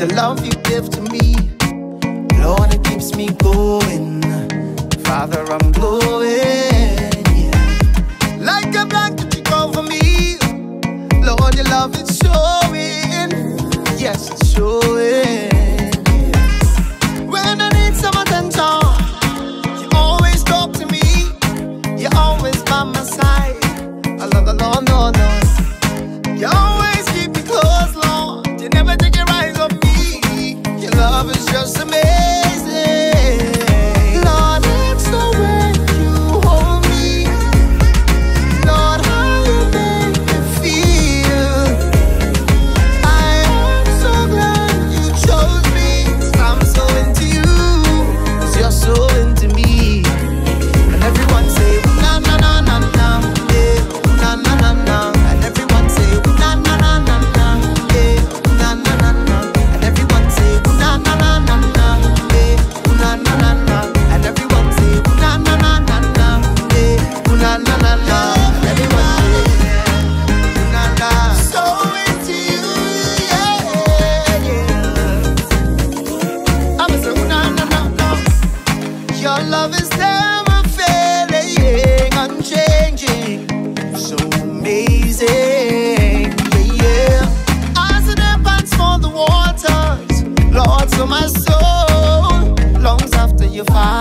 the love you give to me. Lord, it keeps me going. Father, I'm glowing. Yeah. Like a blanket you cover me. Lord, your love is showing. Yes, it's showing. your love is never unfailing, unchanging, so amazing. Yeah, yeah. Eyes and their pants for the waters, Lord, to my soul, longs after your fire.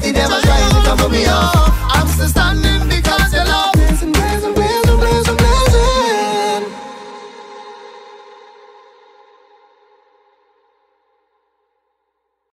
If you never try to come for me, oh.